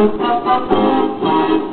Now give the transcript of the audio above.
Oh, oh, oh, oh, oh.